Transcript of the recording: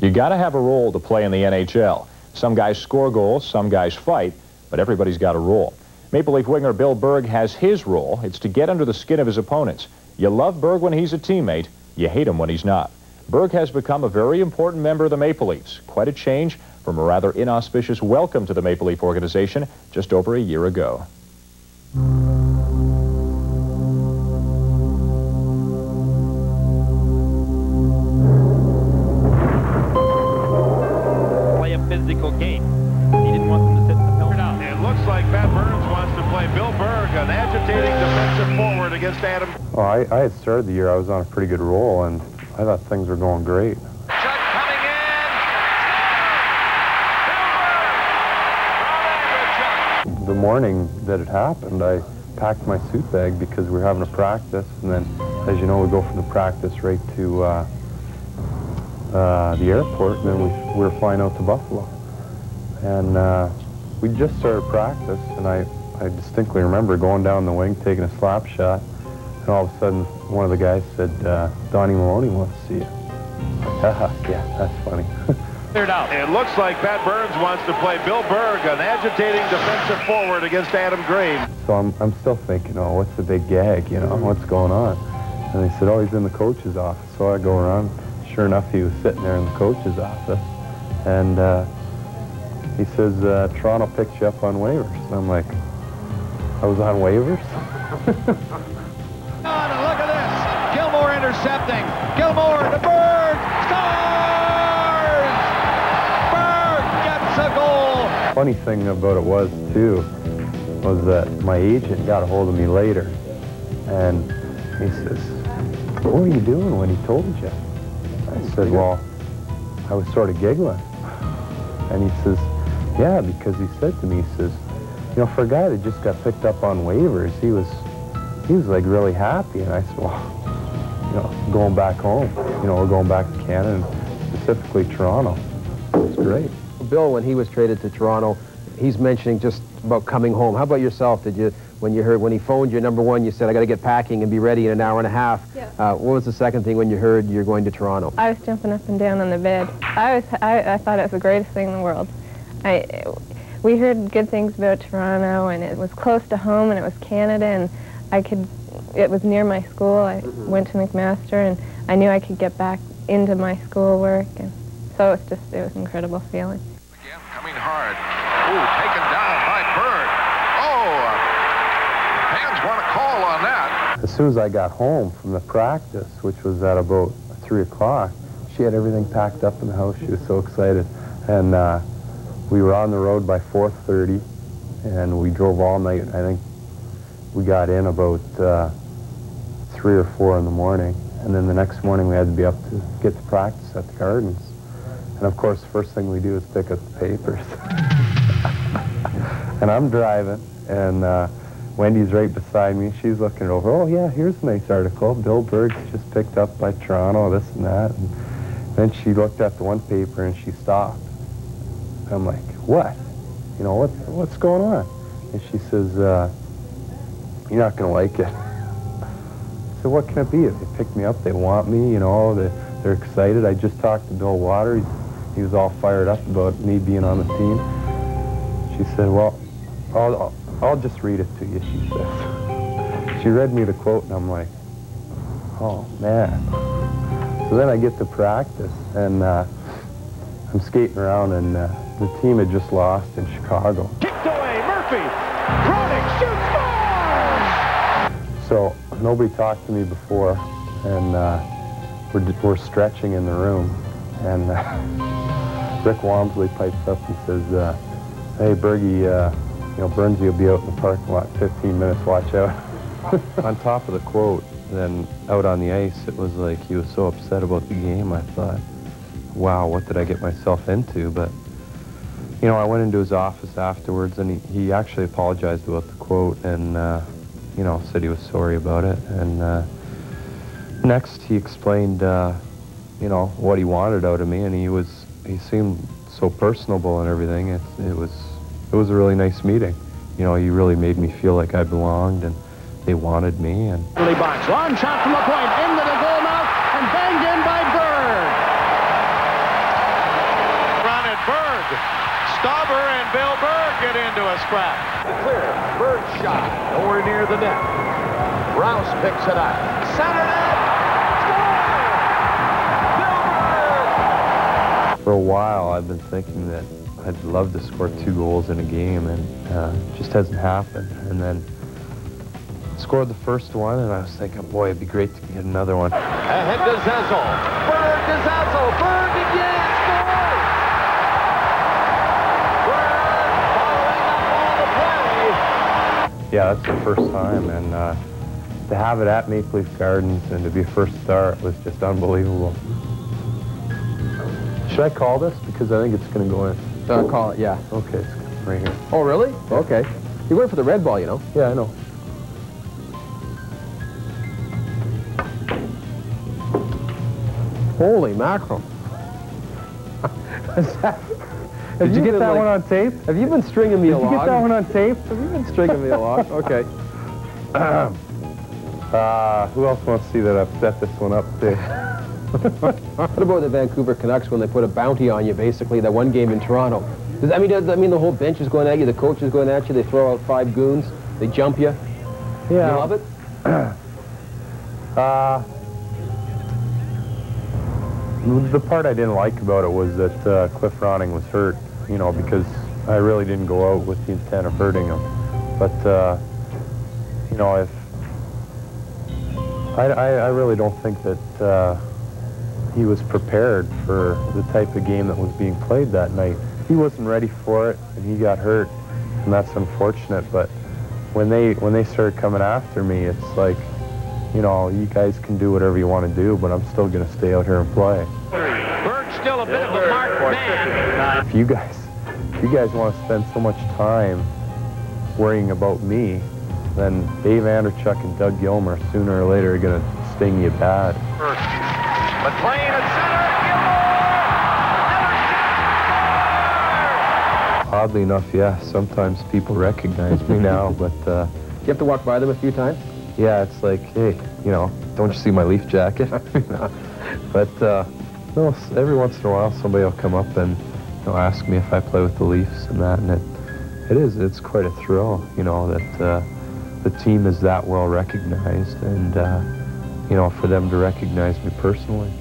You got to have a role to play in the NHL. Some guys score goals, some guys fight, but everybody's got a role. Maple Leaf winger Bill Berg has his role. It's to get under the skin of his opponents. You love Berg when he's a teammate. You hate him when he's not. Berg has become a very important member of the Maple Leafs. Quite a change from a rather inauspicious welcome to the Maple Leaf organization just over a year ago. Against Adam. Well, I, I had started the year, I was on a pretty good roll, and I thought things were going great. Shot coming in. Bill Berg. The morning that it happened, I packed my suit bag because we were having a practice, and then, as you know, we go from the practice right to uh, uh, the airport, and then we, we were flying out to Buffalo. And uh, we just started practice, and I, I distinctly remember going down the wing, taking a slap shot, and all of a sudden, one of the guys said, uh, Donnie Maloney wants to see you. Haha, yeah, that's funny. Cleared out. It looks like Pat Burns wants to play Bill Berg, an agitating defensive forward against Adam Green. So I'm, I'm still thinking, oh, what's the big gag, you know, what's going on? And they said, oh, he's in the coach's office. So I go around. Sure enough, he was sitting there in the coach's office. And uh, he says, uh, Toronto picked you up on waivers. And I'm like, I was on waivers? intercepting. Gilmour to Berg. Scores! Berg gets a goal. Funny thing about it was, too, was that my agent got a hold of me later. And he says, what were you doing when he told you? I said, well, I was sort of giggling. And he says, yeah, because he said to me, he says, you know, for a guy that just got picked up on waivers, he was, he was like really happy. And I said, well, you know, going back home, you know, we're going back to Canada, and specifically Toronto. It's great. Bill, when he was traded to Toronto, he's mentioning just about coming home. How about yourself? Did you, when you heard, when he phoned you, number one, you said, I got to get packing and be ready in an hour and a half. Yeah. Uh, what was the second thing when you heard you're going to Toronto? I was jumping up and down on the bed. I was, I, I thought it was the greatest thing in the world. I, we heard good things about Toronto, and it was close to home, and it was Canada, and I could, it was near my school. I went to McMaster, and I knew I could get back into my schoolwork, and so it was just, it was an incredible feeling. Again, coming hard. Ooh, taken down by Berg. Oh, fans want a call on that. As soon as I got home from the practice, which was at about 3 o'clock, she had everything packed up in the house. She was so excited. And uh, we were on the road by 4.30, and we drove all night. I think we got in about uh, 3 or 4 in the morning. And then the next morning we had to be up to get to practice at the Gardens. And of course, the first thing we do is pick up the papers. and I'm driving, and uh, Wendy's right beside me. She's looking over. Oh, yeah, here's a nice article. Bill Berg's just picked up by Toronto, this and that. And then she looked at the one paper, and she stopped. I'm like, what? You know, what, what's going on? And she says, uh, you're not going to like it. So what can it be? They picked me up. They want me, you know. They, they're excited. I just talked to Bill Watters. He's, he was all fired up about me being on the team. She said, well, I'll, I'll, I'll just read it to you, she says. She read me the quote, and I'm like, oh, man. So then I get to practice, and uh, I'm skating around, and uh, the team had just lost in Chicago. Kicked away. Murphy. Roenick shoots. Scores! So nobody talked to me before, and uh, we're, we're stretching in the room, and uh, Rick Wamsley pipes up and says, uh, hey, Bergie, uh, you know, Burnsy will be out in the parking lot 15 minutes, watch out. on top of the quote, then out on the ice, it was like he was so upset about the game, I thought, wow, what did I get myself into? But, you know, I went into his office afterwards, and he, he actually apologized about the quote, and, uh, you know, said he was sorry about it. And uh, next, he explained, uh, you know, what he wanted out of me, and he was, he seemed so personable and everything. It, it was, it was a really nice meeting. You know, he really made me feel like I belonged, and they wanted me, and box. Long shot from the point. Into the goal mouth and banged in by Berg. Gilmour and Bill Berg get into a scrap. Clear. Bird shot. Nowhere near the net. Rouse picks it up. Center net. Score! Bill Berg! For a while, I've been thinking that I'd love to score two goals in a game, and uh, it just hasn't happened. And then scored the first one, and I was thinking, boy, it'd be great to get another one. Ahead to Zezel. Berg to Zezel. Berg again. Yeah, that's the first time, and uh, to have it at Maple Leaf Gardens and to be a first star was just unbelievable. Should I call this? Because I think it's going to go in. Uh, call it, yeah. Okay, it's right here. Oh, really? Okay. You went for the red ball, you know. Yeah, I know. Holy mackerel. Did you you get that like- one on tape? Have you been stringing me along? Did you get that one on tape? Have you been stringing me along? Okay. Uh, who else wants to see that I've set this one up too? What about the Vancouver Canucks when they put a bounty on you, basically, that one game in Toronto? Does that mean, does that mean the whole bench is going at you, the coach is going at you, they throw out five goons, they jump you? Yeah. You love it? Uh, the part I didn't like about it was that uh, Cliff Ronning was hurt, you know, because I really didn't go out with the intent of hurting him. But, uh, you know, if I, I, I really don't think that uh, he was prepared for the type of game that was being played that night. He wasn't ready for it, and he got hurt, and that's unfortunate. But when they when they started coming after me, it's like, you know, you guys can do whatever you want to do, but I'm still going to stay out here and play. Berg still a bit of a marked man. If you guys, if you guys want to spend so much time worrying about me, then Dave Andreychuk and Doug Gilmour sooner or later are going to sting you bad. McLean at center. Gilmour. Oddly enough, yeah, sometimes people recognize me now, but uh, You have to walk by them a few times? Yeah, it's like, hey, you know, don't you see my leaf jacket? but uh, no, every once in a while somebody will come up and you know, ask me if I play with the Leafs and that, and it, it is, it's quite a thrill, you know, that uh, the team is that well recognized and, uh, you know, for them to recognize me personally.